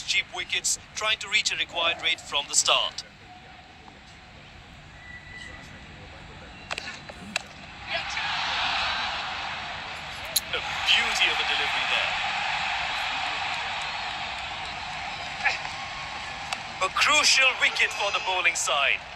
cheap wickets trying to reach a required rate from the start. A beauty of a delivery there. A crucial wicket for the bowling side.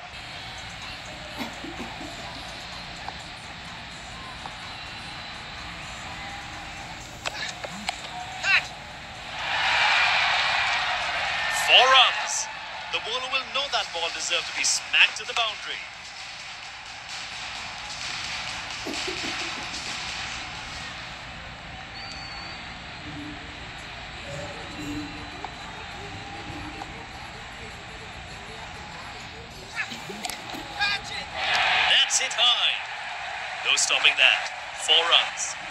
Deserved to be smacked to the boundary. That's it high. No stopping that. Four runs.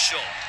Oh,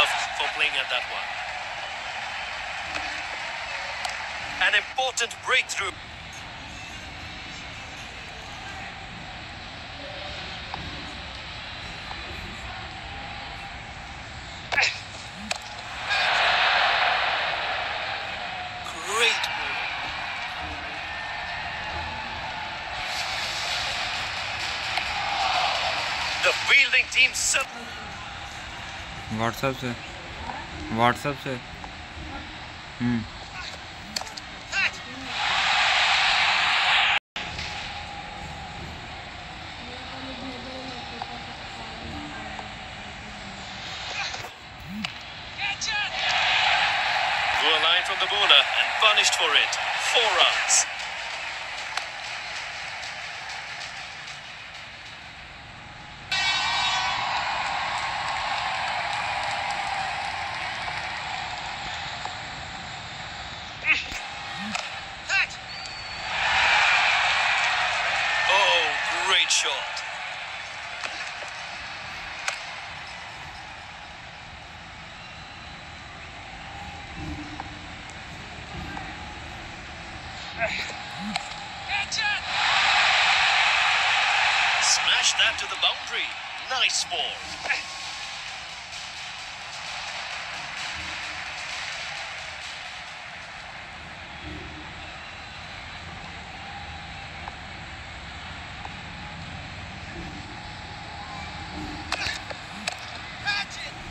himself for playing at that one. An important breakthrough. Great. The fielding team WhatsApp से WhatsApp से हम्म Poor line from the bowler and punished for it. Four runs. Smash that to the boundary. Nice ball.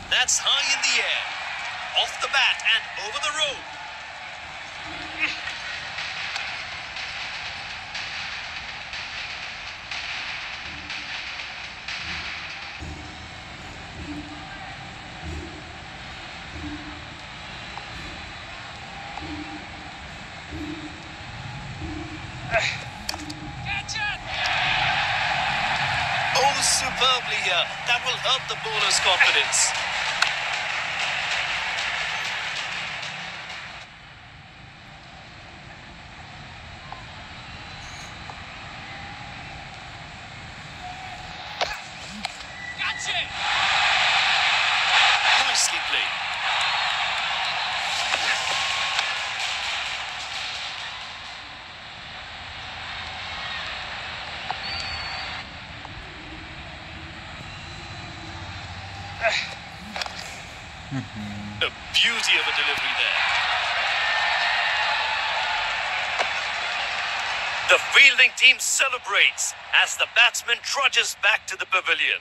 That's high in the air. Off the bat and over the superbly here. That will help the bowler's confidence. A beauty of a delivery there. The fielding team celebrates as the batsman trudges back to the pavilion.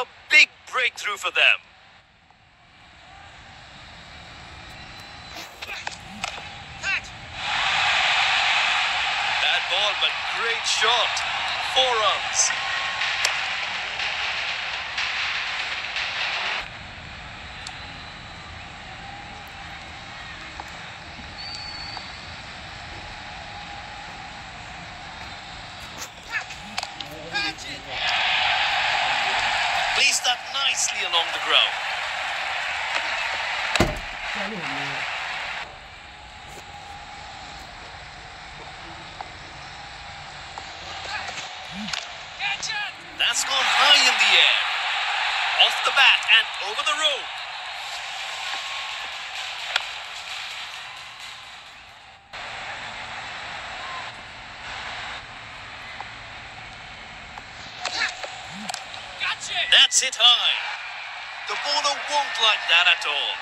A big breakthrough for them. Bad ball, but great shot. Four runs. Along the ground. That's gone high in the air. Off the bat and over the road. That's it high. The bowler won't like that at all.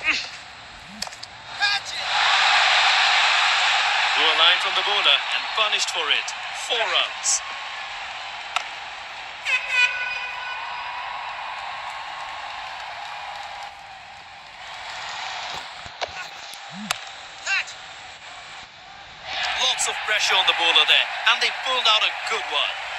Mm. Poor line from the bowler and punished for it. Four runs. Lots of pressure on the bowler there, and they pulled out a good one.